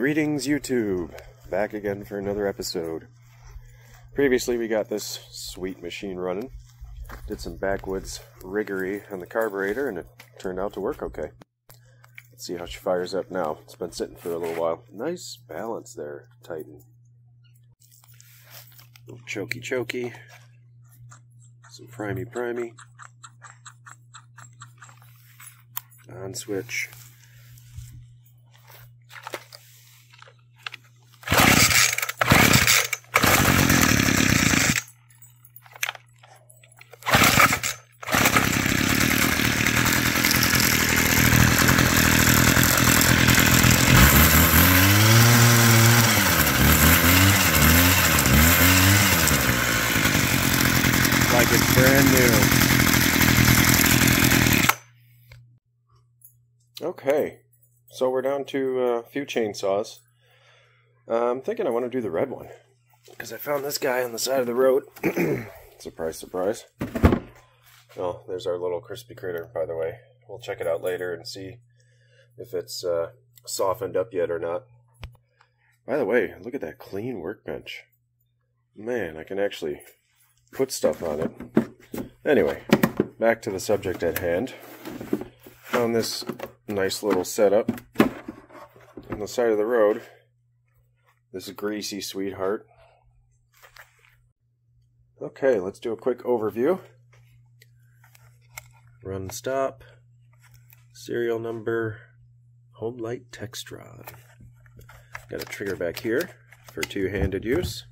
Greetings, YouTube! Back again for another episode. Previously, we got this sweet machine running. Did some backwoods riggery on the carburetor, and it turned out to work okay. Let's see how she fires up now. It's been sitting for a little while. Nice balance there, Titan. Little choky chokey. Some primey primey. On switch. like it's brand new. Okay, so we're down to a few chainsaws. Uh, I'm thinking I want to do the red one because I found this guy on the side of the road. surprise, surprise. Oh, there's our little crispy critter, by the way. We'll check it out later and see if it's uh, softened up yet or not. By the way, look at that clean workbench. Man, I can actually put stuff on it. Anyway, back to the subject at hand. Found this nice little setup the side of the road. This greasy sweetheart. Okay, let's do a quick overview. Run stop. Serial number. Homelite Textron. Got a trigger back here for two-handed use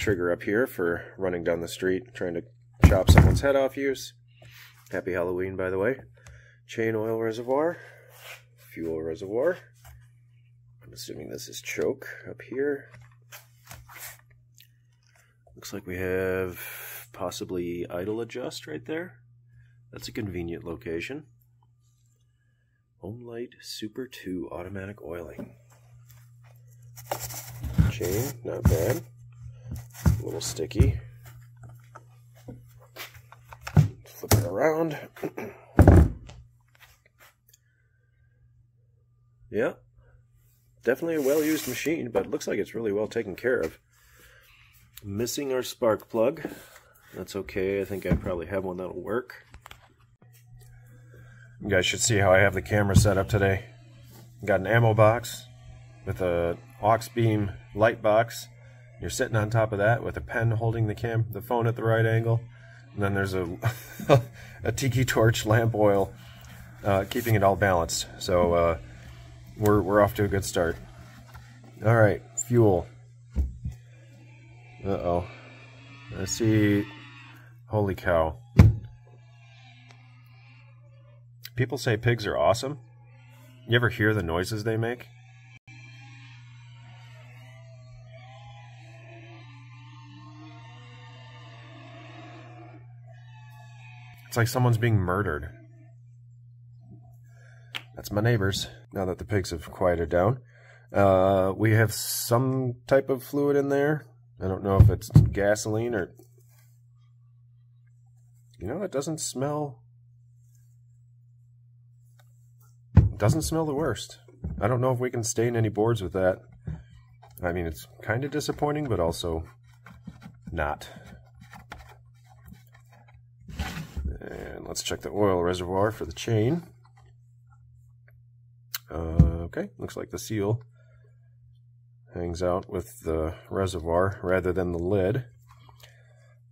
trigger up here for running down the street trying to chop someone's head off use. Happy Halloween, by the way. Chain oil reservoir, fuel reservoir. I'm assuming this is choke up here. Looks like we have possibly idle adjust right there. That's a convenient location. Homelite Super 2 automatic oiling. Chain, not bad. A little sticky. Flip it around. yeah. Definitely a well used machine, but looks like it's really well taken care of. Missing our spark plug. That's okay. I think I probably have one that'll work. You guys should see how I have the camera set up today. Got an ammo box with a aux beam light box you're sitting on top of that with a pen holding the cam, the phone at the right angle, and then there's a a tiki torch lamp oil, uh, keeping it all balanced. So uh, we're we're off to a good start. All right, fuel. Uh oh. I see. Holy cow. People say pigs are awesome. You ever hear the noises they make? It's like someone's being murdered. That's my neighbors, now that the pigs have quieted down. Uh, we have some type of fluid in there. I don't know if it's gasoline or... You know, it doesn't smell... It doesn't smell the worst. I don't know if we can stain any boards with that. I mean, it's kind of disappointing, but also not. And let's check the oil reservoir for the chain. Uh, okay, looks like the seal hangs out with the reservoir rather than the lid.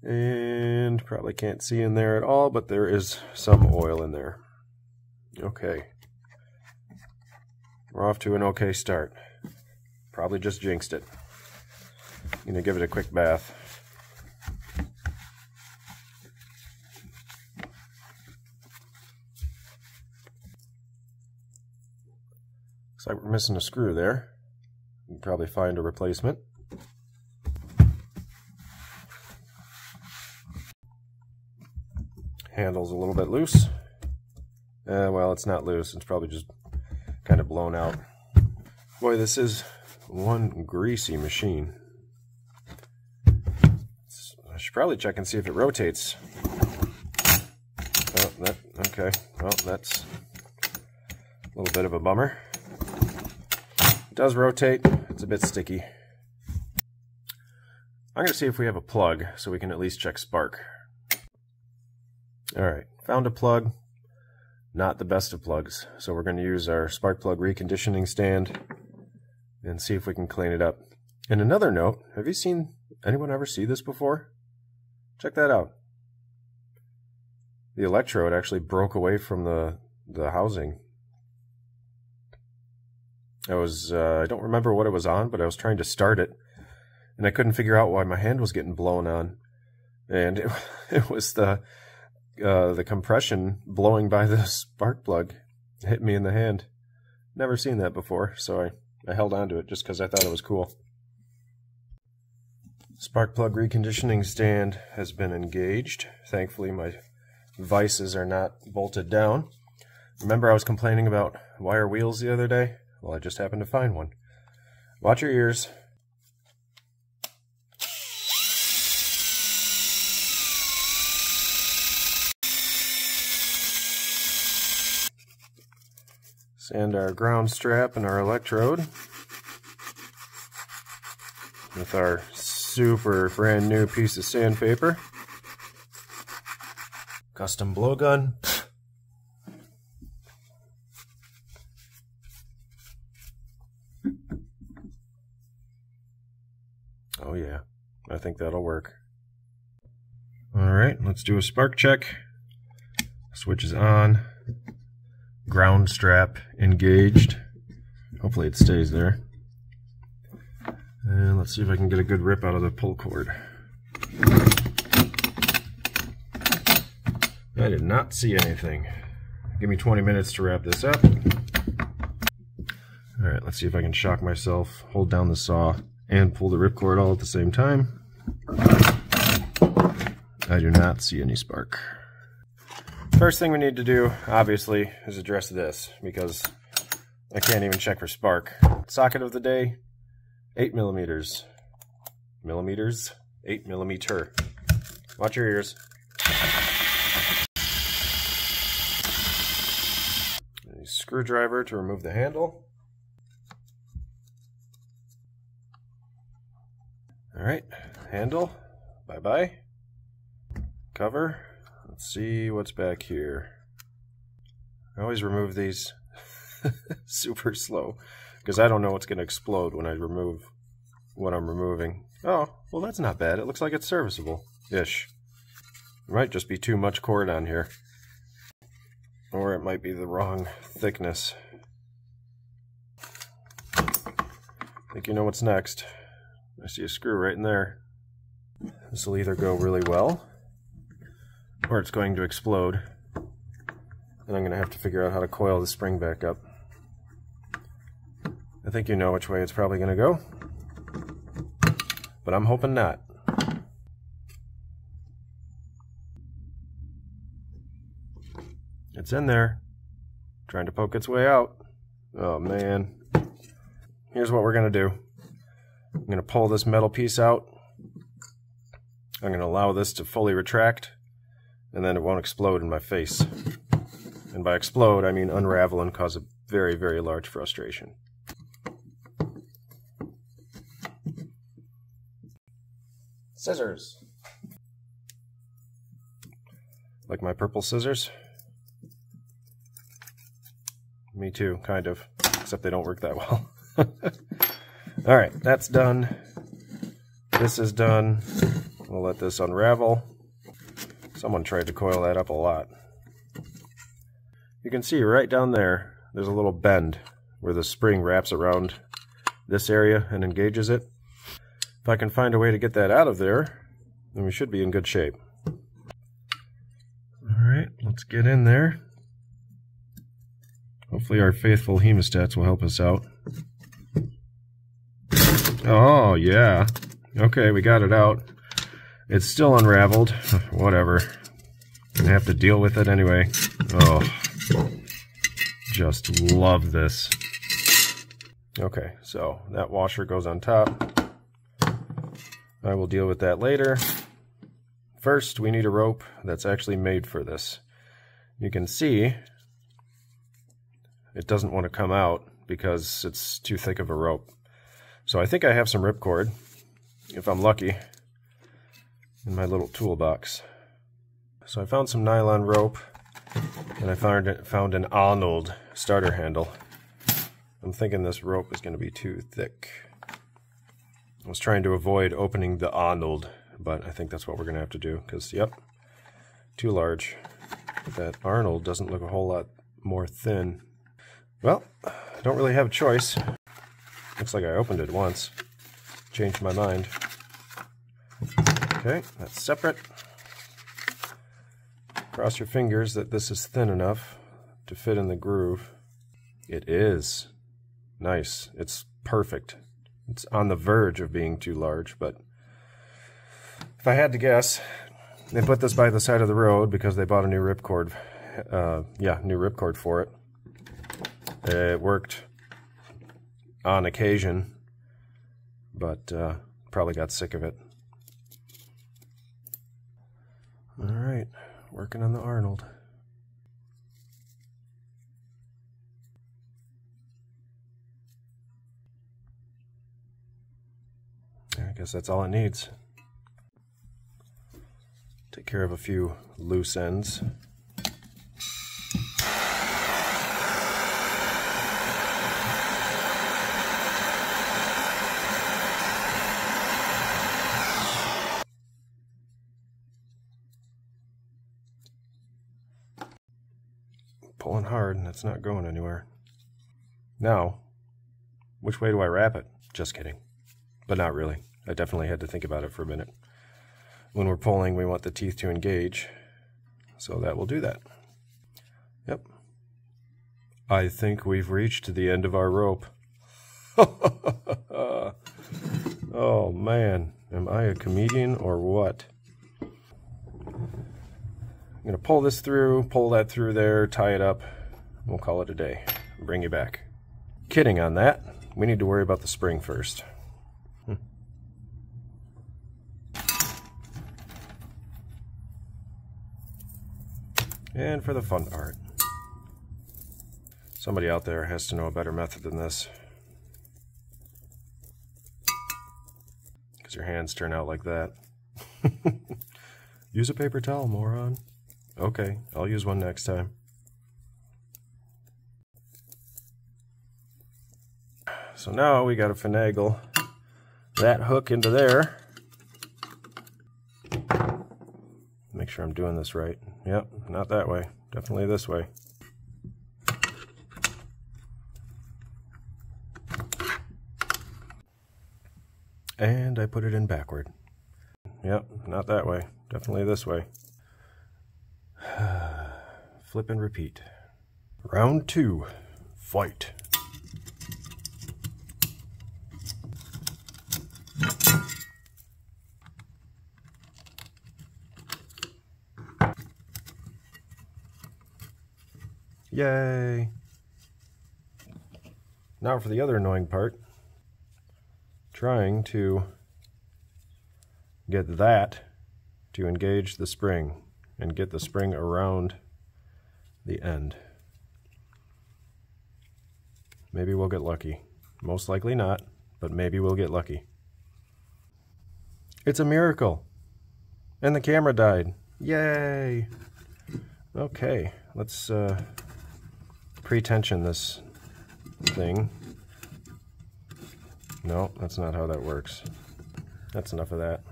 And probably can't see in there at all, but there is some oil in there. Okay. We're off to an okay start. Probably just jinxed it. Gonna give it a quick bath. Like we're missing a screw there. You can probably find a replacement. Handle's a little bit loose. Uh, well, it's not loose. It's probably just kind of blown out. Boy, this is one greasy machine. I should probably check and see if it rotates. Oh, that, okay. Well, that's a little bit of a bummer does rotate. It's a bit sticky. I'm going to see if we have a plug so we can at least check spark. Alright, found a plug. Not the best of plugs. So we're going to use our spark plug reconditioning stand and see if we can clean it up. And another note, have you seen anyone ever see this before? Check that out. The electrode actually broke away from the the housing. I was uh, I don't remember what it was on, but I was trying to start it, and I couldn't figure out why my hand was getting blown on, and it, it was the uh, the compression blowing by the spark plug hit me in the hand. Never seen that before, so I, I held on to it just because I thought it was cool. Spark plug reconditioning stand has been engaged. Thankfully, my vices are not bolted down. Remember I was complaining about wire wheels the other day? Well, I just happened to find one. Watch your ears. Sand our ground strap and our electrode with our super brand new piece of sandpaper. Custom blowgun. Oh yeah, I think that'll work. Alright, let's do a spark check. Switch is on. Ground strap engaged. Hopefully it stays there. And let's see if I can get a good rip out of the pull cord. I did not see anything. Give me 20 minutes to wrap this up. Alright, let's see if I can shock myself, hold down the saw, and pull the ripcord all at the same time. I do not see any spark. First thing we need to do, obviously, is address this, because I can't even check for spark. Socket of the day, 8 millimeters. Millimeters? 8 millimeter. Watch your ears. A screwdriver to remove the handle. Alright, handle. Bye-bye. Cover. Let's see what's back here. I always remove these super slow because I don't know what's going to explode when I remove what I'm removing. Oh, well that's not bad. It looks like it's serviceable-ish. Might just be too much cord on here. Or it might be the wrong thickness. I think you know what's next. I see a screw right in there. This will either go really well, or it's going to explode. And I'm going to have to figure out how to coil the spring back up. I think you know which way it's probably going to go. But I'm hoping not. It's in there. Trying to poke its way out. Oh man. Here's what we're going to do. I'm going to pull this metal piece out. I'm going to allow this to fully retract. And then it won't explode in my face. And by explode, I mean unravel and cause a very, very large frustration. Scissors. Like my purple scissors? Me too, kind of. Except they don't work that well. Alright, that's done. This is done. We'll let this unravel. Someone tried to coil that up a lot. You can see right down there, there's a little bend where the spring wraps around this area and engages it. If I can find a way to get that out of there, then we should be in good shape. Alright, let's get in there. Hopefully our faithful hemostats will help us out. Oh, yeah. Okay, we got it out. It's still unraveled. Whatever. Gonna have to deal with it anyway. Oh. Just love this. Okay, so that washer goes on top. I will deal with that later. First, we need a rope that's actually made for this. You can see it doesn't want to come out because it's too thick of a rope. So I think I have some ripcord, if I'm lucky, in my little toolbox. So I found some nylon rope, and I found, found an Arnold starter handle. I'm thinking this rope is going to be too thick. I was trying to avoid opening the Arnold, but I think that's what we're going to have to do, because, yep, too large. That Arnold doesn't look a whole lot more thin. Well, I don't really have a choice. Looks like I opened it once. Changed my mind. Okay, that's separate. Cross your fingers that this is thin enough to fit in the groove. It is. Nice. It's perfect. It's on the verge of being too large, but if I had to guess, they put this by the side of the road because they bought a new ripcord. Uh, yeah, new ripcord for it. It worked on occasion, but uh, probably got sick of it. All right, working on the Arnold. I guess that's all it needs. Take care of a few loose ends. Pulling hard, and it's not going anywhere. Now, which way do I wrap it? Just kidding. But not really. I definitely had to think about it for a minute. When we're pulling, we want the teeth to engage, so that will do that. Yep. I think we've reached the end of our rope. oh man, am I a comedian or what? I'm to pull this through, pull that through there, tie it up. We'll call it a day. Bring you back. Kidding on that. We need to worry about the spring first. Hmm. And for the fun part. Somebody out there has to know a better method than this. Because your hands turn out like that. Use a paper towel, moron. Okay, I'll use one next time. So now we got to finagle that hook into there. Make sure I'm doing this right. Yep, not that way. Definitely this way. And I put it in backward. Yep, not that way. Definitely this way. Flip and repeat. Round two. Fight. Yay! Now for the other annoying part. Trying to get that to engage the spring and get the spring around the end. Maybe we'll get lucky. Most likely not, but maybe we'll get lucky. It's a miracle. And the camera died. Yay! Okay, let's uh, pre-tension this thing. No, that's not how that works. That's enough of that.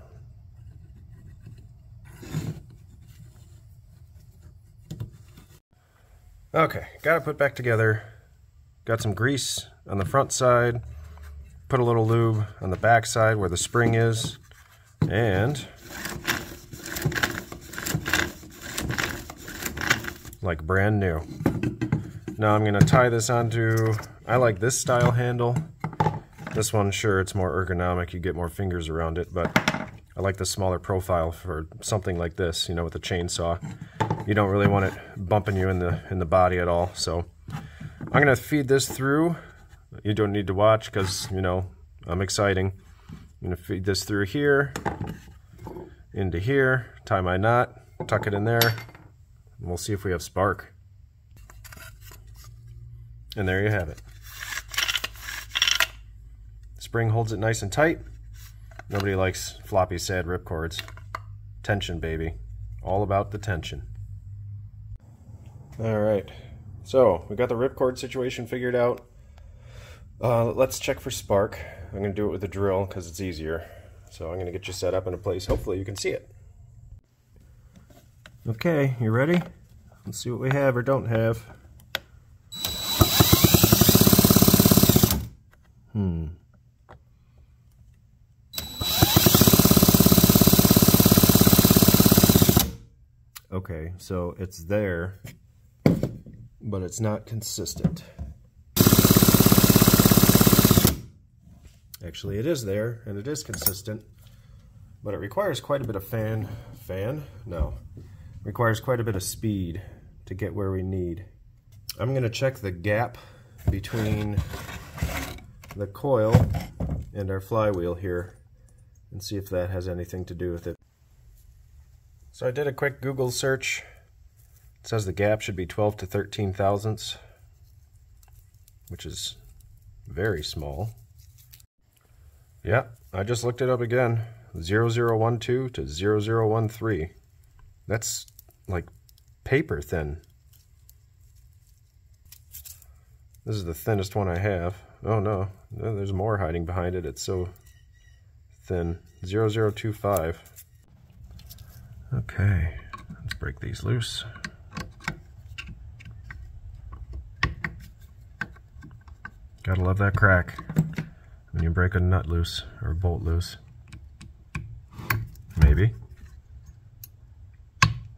Okay, got it put back together. Got some grease on the front side. Put a little lube on the back side where the spring is. And like brand new. Now I'm gonna tie this onto, I like this style handle. This one, sure, it's more ergonomic. You get more fingers around it, but I like the smaller profile for something like this, you know, with a chainsaw you don't really want it bumping you in the in the body at all. So I'm gonna feed this through. You don't need to watch because you know I'm exciting. I'm gonna feed this through here, into here, tie my knot, tuck it in there, and we'll see if we have spark. And there you have it. Spring holds it nice and tight. Nobody likes floppy, sad ripcords. Tension, baby. All about the tension. All right. So, we got the ripcord situation figured out. Uh, let's check for spark. I'm going to do it with a drill because it's easier. So I'm going to get you set up in a place. Hopefully you can see it. Okay, you ready? Let's see what we have or don't have. Hmm. Okay, so it's there, but it's not consistent. Actually, it is there, and it is consistent, but it requires quite a bit of fan, fan? No. Requires quite a bit of speed to get where we need. I'm gonna check the gap between the coil and our flywheel here and see if that has anything to do with it. So I did a quick Google search. It says the gap should be 12 to 13 thousandths, which is very small. Yeah, I just looked it up again. 0012 to 0013. That's like paper thin. This is the thinnest one I have. Oh no, there's more hiding behind it. It's so thin. 0025. Okay, let's break these loose. Gotta love that crack when you break a nut loose or bolt loose. Maybe.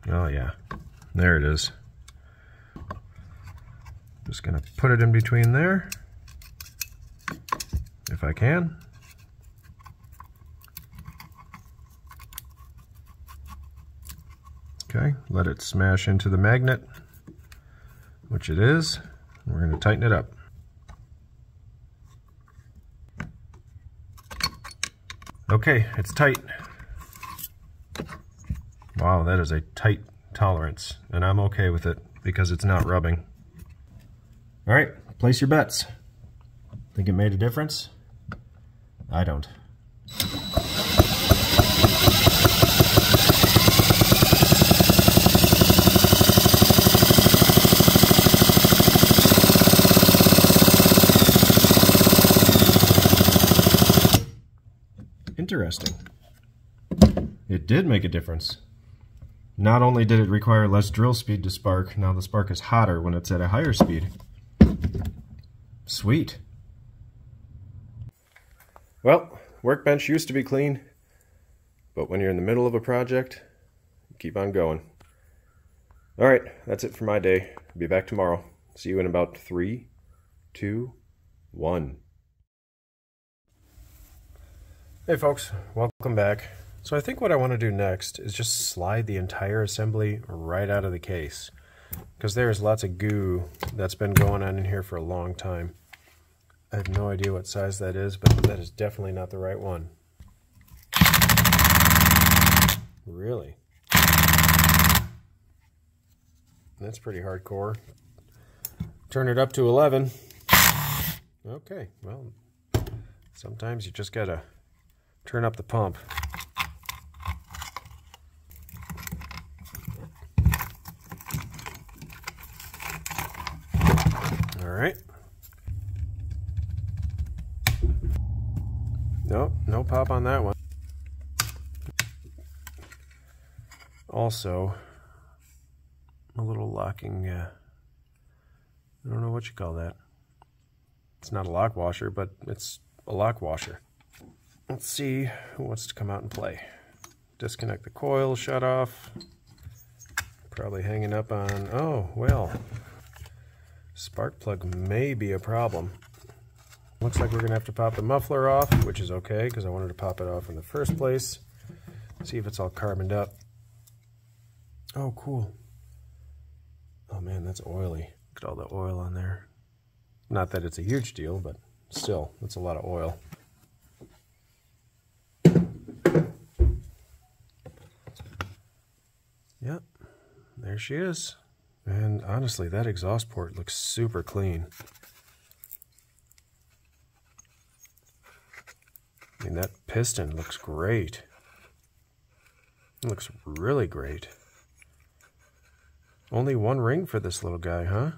Oh yeah, there it is. Just gonna put it in between there, if I can. Okay, let it smash into the magnet, which it is. We're gonna tighten it up. Okay, it's tight. Wow, that is a tight tolerance, and I'm okay with it because it's not rubbing. All right, place your bets. Think it made a difference? I don't. Interesting. It did make a difference. Not only did it require less drill speed to spark, now the spark is hotter when it's at a higher speed. Sweet. Well, workbench used to be clean, but when you're in the middle of a project, keep on going. All right, that's it for my day. I'll be back tomorrow. See you in about three, two, one. Hey folks, welcome back. So I think what I want to do next is just slide the entire assembly right out of the case because there's lots of goo that's been going on in here for a long time. I have no idea what size that is, but that is definitely not the right one. Really? That's pretty hardcore. Turn it up to 11. Okay, well, sometimes you just gotta turn up the pump. All right. Nope, no pop on that one. Also, a little locking, uh, I don't know what you call that. It's not a lock washer, but it's a lock washer. Let's see who wants to come out and play. Disconnect the coil, shut off. Probably hanging up on, oh, well. Spark plug may be a problem. Looks like we're gonna have to pop the muffler off, which is okay, because I wanted to pop it off in the first place. See if it's all carboned up. Oh, cool. Oh man, that's oily. Look at all the oil on there. Not that it's a huge deal, but still, that's a lot of oil. Yep, there she is. And honestly, that exhaust port looks super clean. And that piston looks great. It looks really great. Only one ring for this little guy, huh?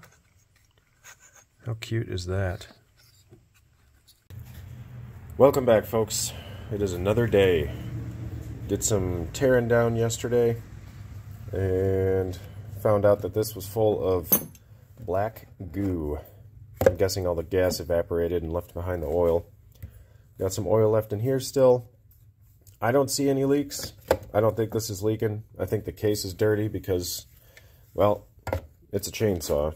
How cute is that? Welcome back, folks. It is another day. Did some tearing down yesterday and found out that this was full of black goo. I'm guessing all the gas evaporated and left behind the oil. Got some oil left in here still. I don't see any leaks. I don't think this is leaking. I think the case is dirty because, well, it's a chainsaw.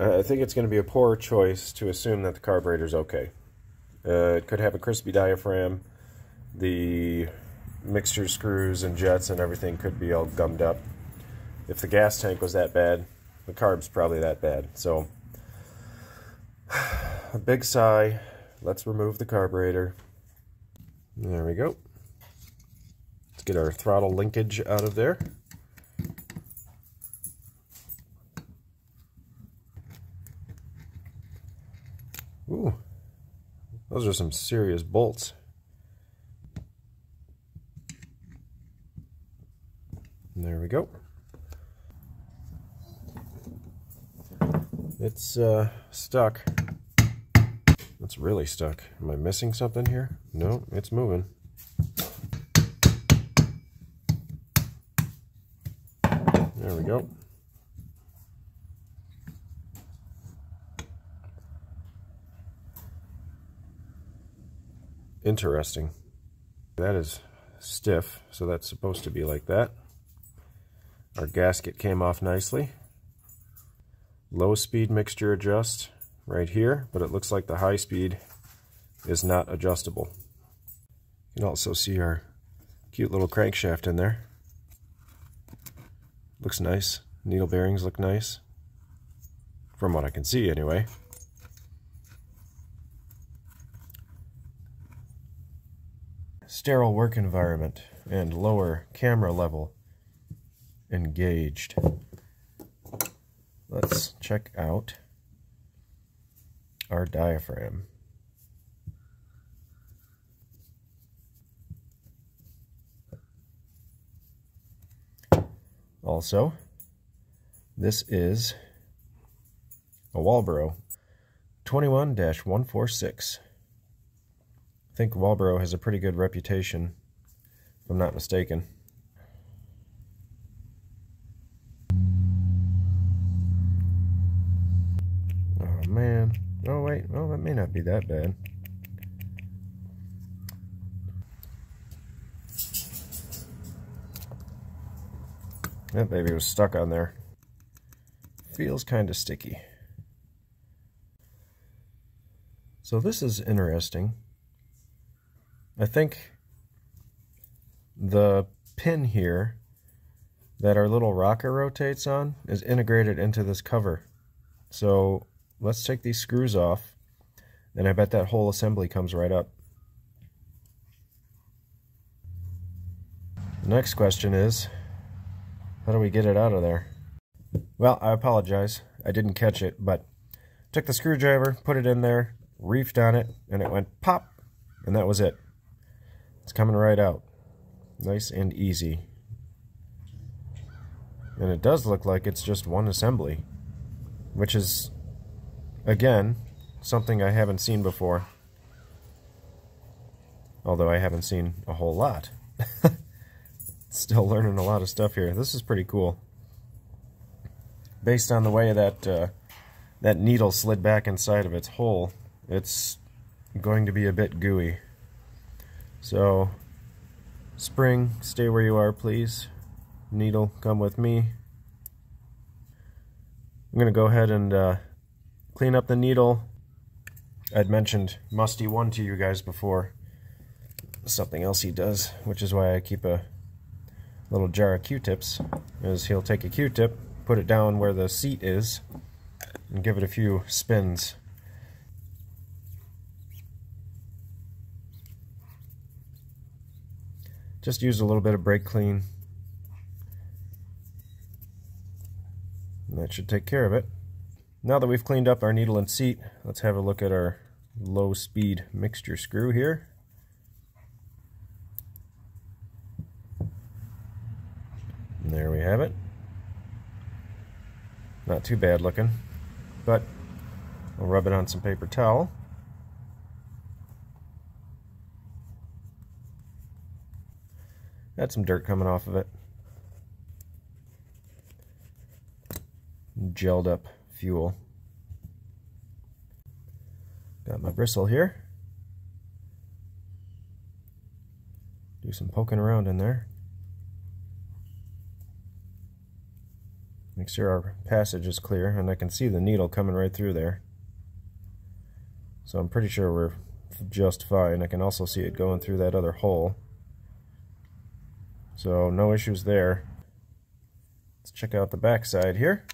I think it's going to be a poor choice to assume that the carburetor's okay. Uh, it could have a crispy diaphragm. The mixture screws and jets and everything could be all gummed up. If the gas tank was that bad, the carb's probably that bad. So, a big sigh. Let's remove the carburetor. There we go. Let's get our throttle linkage out of there. Ooh, those are some serious bolts. there we go. It's uh, stuck. It's really stuck. Am I missing something here? No, it's moving. There we go. Interesting. That is stiff, so that's supposed to be like that. Our gasket came off nicely. Low speed mixture adjust right here, but it looks like the high speed is not adjustable. You can also see our cute little crankshaft in there. Looks nice. Needle bearings look nice. From what I can see anyway. Sterile work environment and lower camera level engaged. Let's check out our diaphragm. Also, this is a Walbro 21-146. I think Walbro has a pretty good reputation, if I'm not mistaken. Oh man. Oh wait, well that may not be that bad. That baby was stuck on there. Feels kind of sticky. So this is interesting. I think the pin here that our little rocker rotates on is integrated into this cover. So let's take these screws off and I bet that whole assembly comes right up. The next question is, how do we get it out of there? Well, I apologize. I didn't catch it, but took the screwdriver, put it in there, reefed on it, and it went pop, and that was it. It's coming right out. Nice and easy. And it does look like it's just one assembly, which is, again, something I haven't seen before. Although I haven't seen a whole lot. Still learning a lot of stuff here. This is pretty cool. Based on the way that uh, that needle slid back inside of its hole, it's going to be a bit gooey. So, spring, stay where you are, please. Needle, come with me. I'm going to go ahead and uh, clean up the needle. I'd mentioned Mustie1 to you guys before. Something else he does, which is why I keep a little jar of Q-tips is he'll take a Q-tip, put it down where the seat is, and give it a few spins. Just use a little bit of brake clean. And that should take care of it. Now that we've cleaned up our needle and seat, let's have a look at our low speed mixture screw here. And there we have it. Not too bad looking, but we'll rub it on some paper towel. Got some dirt coming off of it. Gelled up fuel. Got my bristle here. Do some poking around in there. Make sure our passage is clear, and I can see the needle coming right through there. So I'm pretty sure we're just fine. I can also see it going through that other hole. So no issues there. Let's check out the back side here.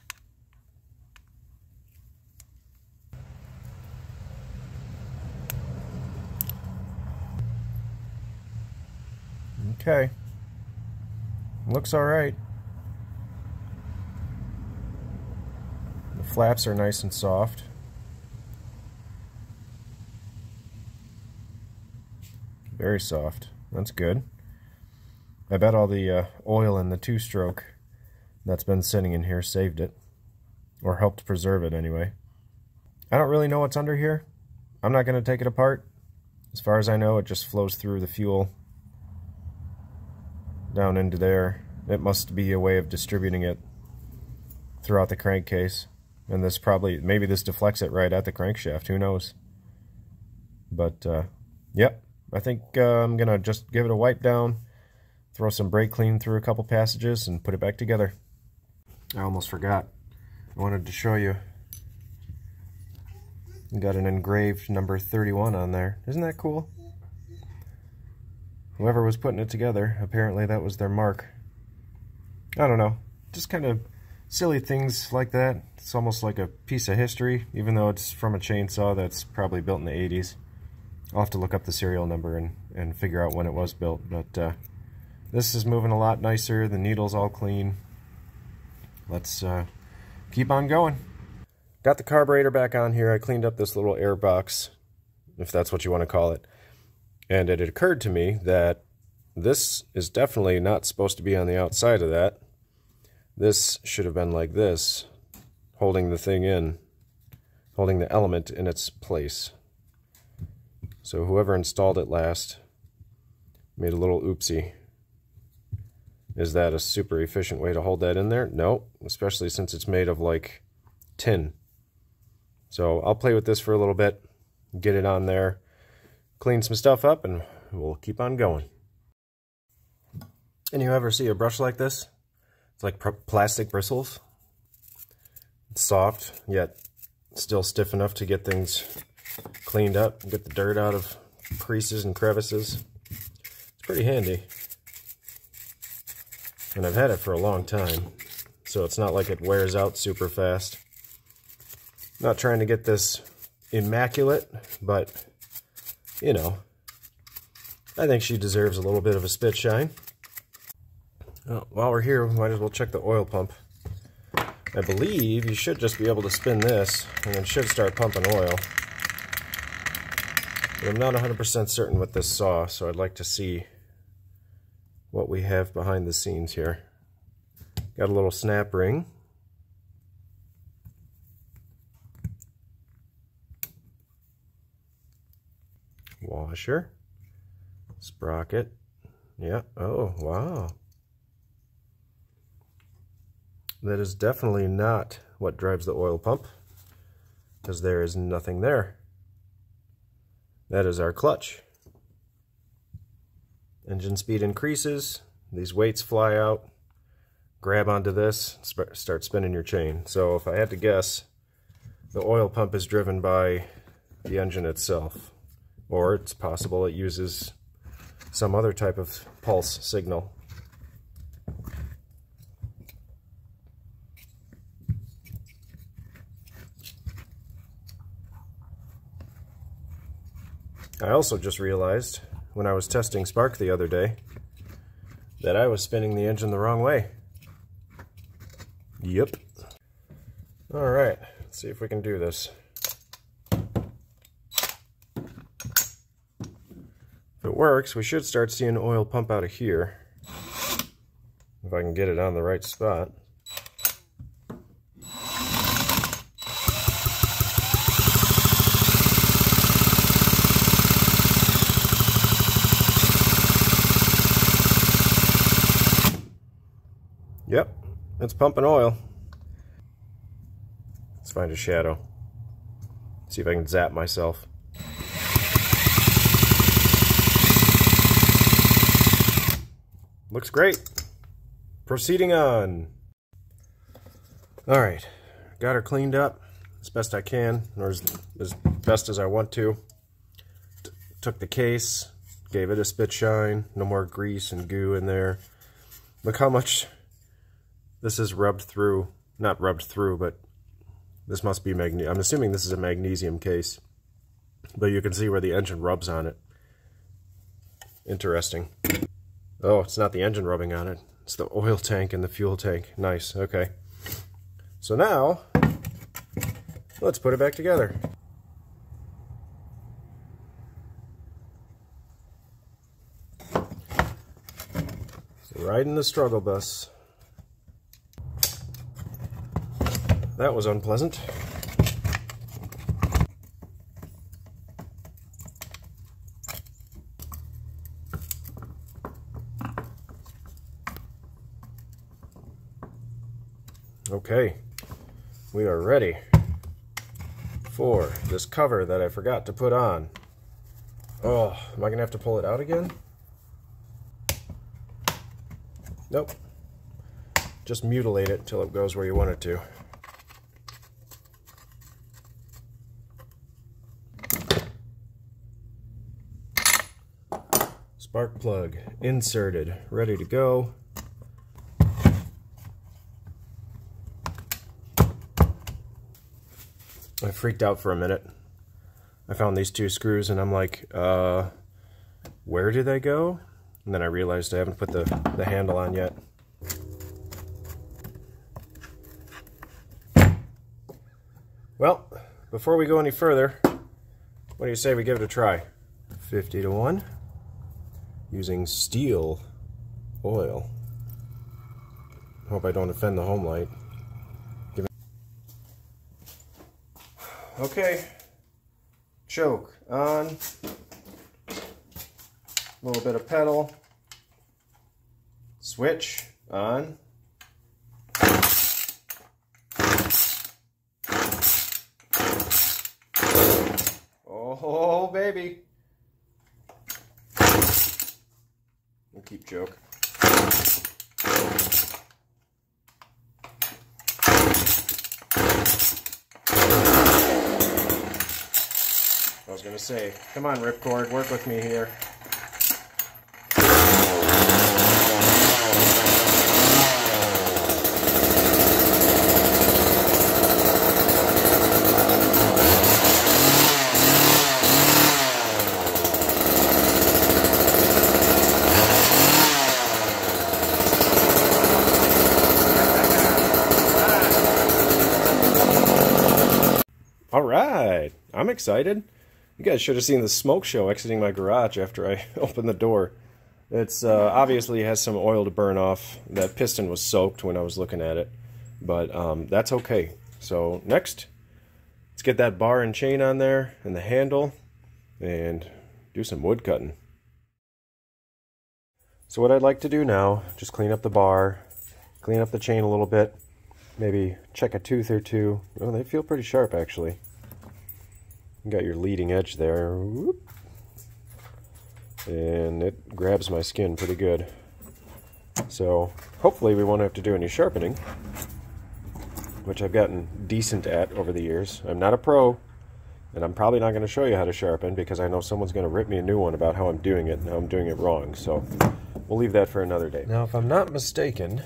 Okay. Looks alright. The flaps are nice and soft. Very soft. That's good. I bet all the uh, oil in the two-stroke that's been sitting in here saved it. Or helped preserve it anyway. I don't really know what's under here. I'm not going to take it apart. As far as I know, it just flows through the fuel down into there. It must be a way of distributing it throughout the crankcase. And this probably, maybe this deflects it right at the crankshaft. Who knows? But, uh, yep. I think uh, I'm going to just give it a wipe down throw some brake clean through a couple passages and put it back together. I almost forgot. I wanted to show you. We got an engraved number 31 on there. Isn't that cool? Whoever was putting it together, apparently that was their mark. I don't know. Just kind of silly things like that. It's almost like a piece of history, even though it's from a chainsaw that's probably built in the 80s. I'll have to look up the serial number and, and figure out when it was built, but uh, this is moving a lot nicer. The needle's all clean. Let's uh, keep on going. Got the carburetor back on here. I cleaned up this little air box, if that's what you want to call it. And it occurred to me that this is definitely not supposed to be on the outside of that. This should have been like this, holding the thing in, holding the element in its place. So whoever installed it last made a little oopsie. Is that a super efficient way to hold that in there? No, especially since it's made of like tin. So I'll play with this for a little bit, get it on there, clean some stuff up, and we'll keep on going. And you ever see a brush like this? It's like plastic bristles. It's soft, yet still stiff enough to get things cleaned up, get the dirt out of creases and crevices. It's pretty handy. And I've had it for a long time, so it's not like it wears out super fast. Not trying to get this immaculate, but, you know, I think she deserves a little bit of a spit shine. Well, while we're here, we might as well check the oil pump. I believe you should just be able to spin this, and it should start pumping oil. But I'm not 100% certain with this saw, so I'd like to see what we have behind the scenes here. Got a little snap ring. Washer. Sprocket. Yeah. Oh, wow. That is definitely not what drives the oil pump because there is nothing there. That is our clutch. Engine speed increases, these weights fly out, grab onto this, start spinning your chain. So if I had to guess, the oil pump is driven by the engine itself. Or it's possible it uses some other type of pulse signal. I also just realized when I was testing Spark the other day that I was spinning the engine the wrong way. Yep. All right, let's see if we can do this. If it works, we should start seeing oil pump out of here. if I can get it on the right spot. Yep, it's pumping oil. Let's find a shadow. See if I can zap myself. Looks great. Proceeding on. All right, got her cleaned up as best I can, or as, as best as I want to. T took the case, gave it a spit shine, no more grease and goo in there. Look how much this is rubbed through, not rubbed through, but this must be magnesium. I'm assuming this is a magnesium case, but you can see where the engine rubs on it. Interesting. Oh, it's not the engine rubbing on it. It's the oil tank and the fuel tank. Nice, okay. So now, let's put it back together. So riding the struggle bus. That was unpleasant. Okay, we are ready for this cover that I forgot to put on. Oh, am I to have to pull it out again? Nope. Just mutilate it until it goes where you want it to. Spark plug inserted, ready to go. Freaked out for a minute. I found these two screws and I'm like, uh, where do they go? And then I realized I haven't put the, the handle on yet. Well, before we go any further, what do you say we give it a try? 50 to 1 using Stihl oil. Hope I don't offend the Homelite. Okay, choke on, a little bit of pedal, switch on, oh baby, we'll keep choke. To say. Come on, Ripcord, work with me here. All right, I'm excited. You guys should have seen the smoke show exiting my garage after I opened the door. It's uh, obviously has some oil to burn off. That piston was soaked when I was looking at it, but um, that's okay. So next, let's get that bar and chain on there and the handle and do some wood cutting. So what I'd like to do now, just clean up the bar, clean up the chain a little bit, maybe check a tooth or two. Oh, they feel pretty sharp actually. You got your leading edge there. Whoop. And it grabs my skin pretty good. So hopefully we won't have to do any sharpening, which I've gotten decent at over the years. I'm not a pro, and I'm probably not going to show you how to sharpen because I know someone's going to rip me a new one about how I'm doing it and how I'm doing it wrong. So we'll leave that for another day. Now, if I'm not mistaken,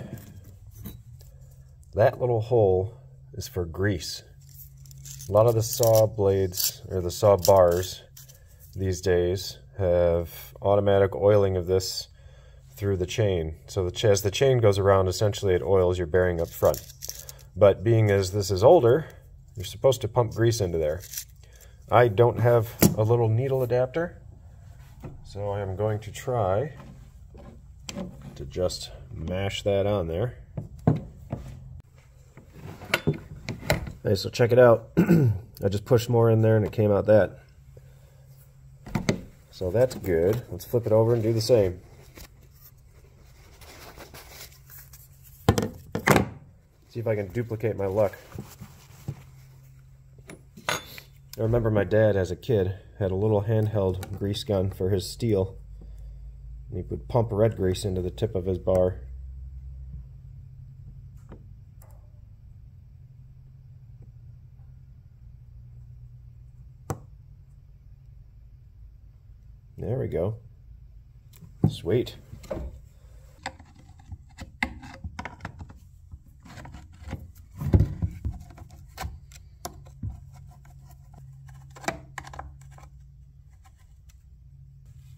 that little hole is for grease. A lot of the saw blades, or the saw bars these days, have automatic oiling of this through the chain. So the, as the chain goes around, essentially it oils your bearing up front. But being as this is older, you're supposed to pump grease into there. I don't have a little needle adapter, so I am going to try to just mash that on there. Okay, so check it out. I just pushed more in there and it came out that. So that's good. Let's flip it over and do the same. See if I can duplicate my luck. I remember my dad as a kid had a little handheld grease gun for his Stihl. And he would pump red grease into the tip of his bar. There we go. Sweet.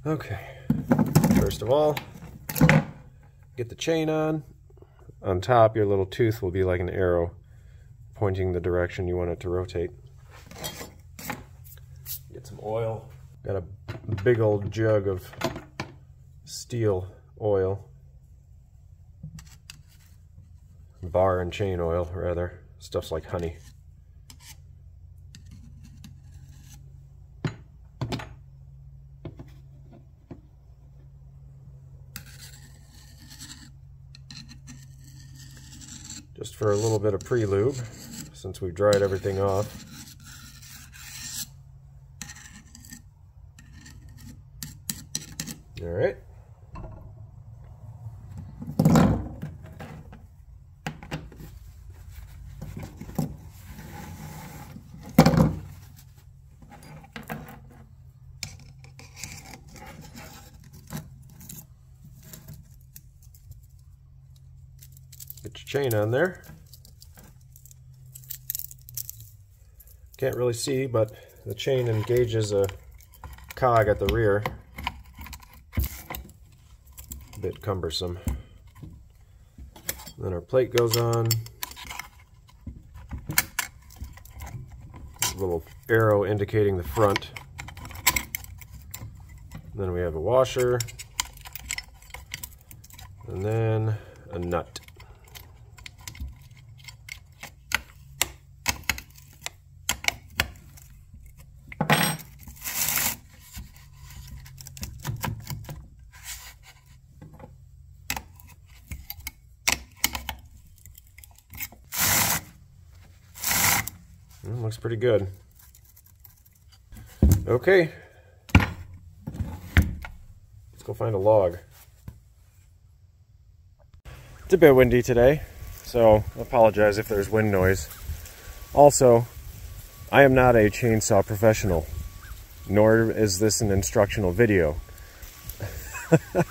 Okay, first of all, get the chain on. On top, your little tooth will be like an arrow pointing the direction you want it to rotate. Get some oil. Got a big old jug of Stihl oil. Bar and chain oil, rather. Stuff's like honey. just for a little bit of pre-lube since we've dried everything off. All right. Get your chain on there. Can't really see, but the chain engages a cog at the rear. A bit cumbersome. Then our plate goes on. A little arrow indicating the front. Then we have a washer. And then a nut. Mm, looks pretty good. Okay. Let's go find a log. It's a bit windy today, so I apologize if there's wind noise. Also, I am not a chainsaw professional, nor is this an instructional video. the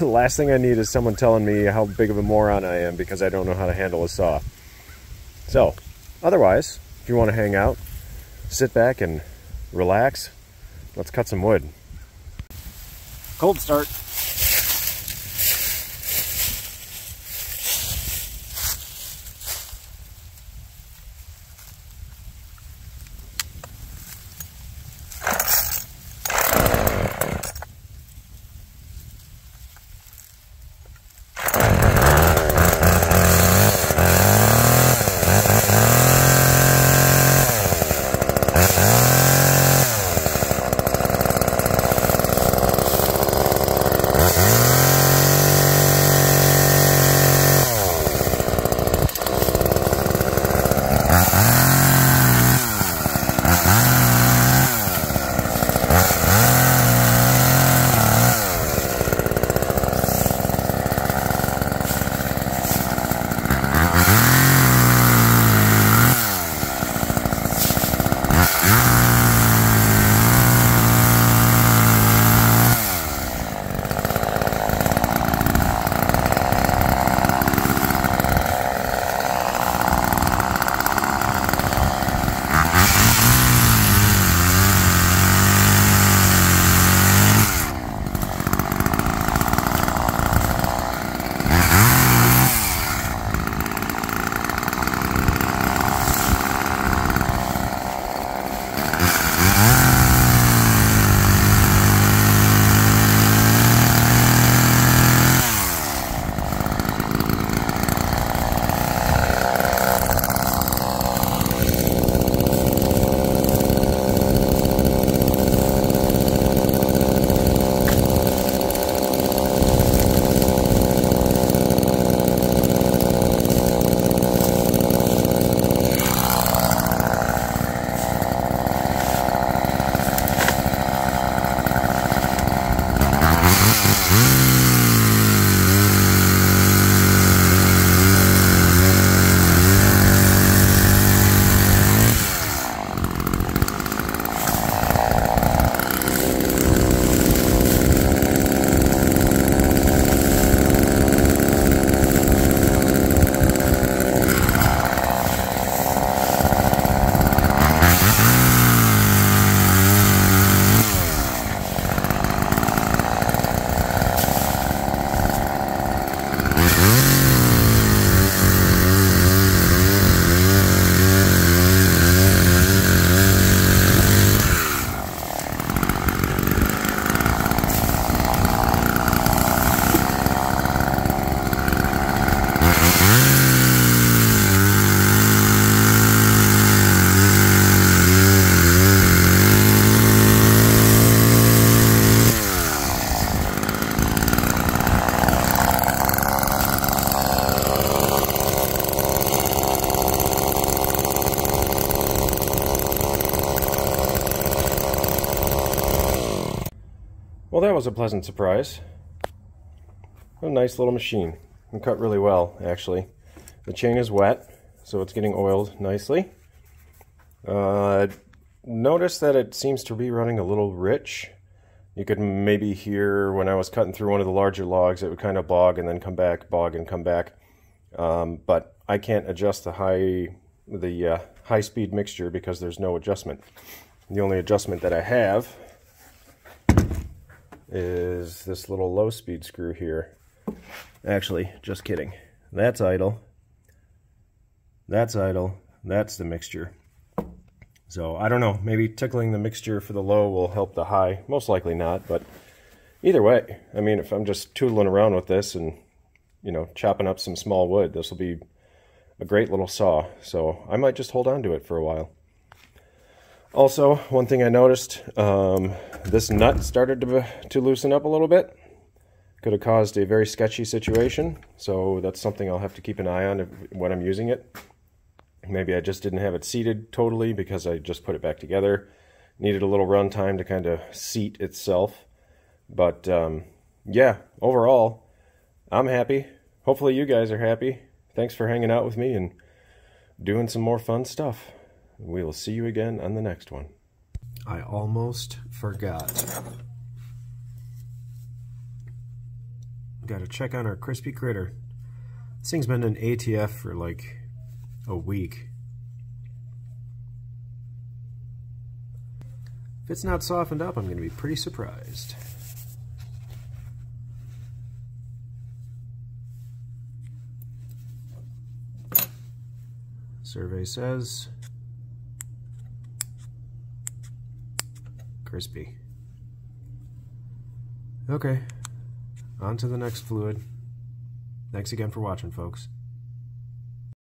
last thing I need is someone telling me how big of a moron I am because I don't know how to handle a saw. So, Otherwise, if you want to hang out, sit back and relax, let's cut some wood. Cold start. Was a pleasant surprise. A nice little machine. And cut really well, actually. The chain is wet, so it's getting oiled nicely. Uh, notice that it seems to be running a little rich. You could maybe hear when I was cutting through one of the larger logs, it would kind of bog and then come back, bog and come back. Um, but I can't adjust the high the uh, high speed mixture because there's no adjustment. The only adjustment that I have is this little low speed screw here. Actually, just kidding. That's idle. That's idle. That's the mixture. So I don't know, maybe tickling the mixture for the low will help the high. Most likely not, but either way, I mean, if I'm just tootling around with this and, you know, chopping up some small wood, this will be a great little saw. So I might just hold on to it for a while. Also, one thing I noticed, um, this nut started to, to loosen up a little bit. Could have caused a very sketchy situation, so that's something I'll have to keep an eye on if, when I'm using it. Maybe I just didn't have it seated totally because I just put it back together. Needed a little run time to kind of seat itself. But um, yeah, overall, I'm happy. Hopefully you guys are happy. Thanks for hanging out with me and doing some more fun stuff. We will see you again on the next one. I almost forgot. Got to check on our crispy critter. This thing's been in ATF for like a week. If it's not softened up, I'm going to be pretty surprised. Survey says crispy. Okay, on to the next fluid. Thanks again for watching, folks.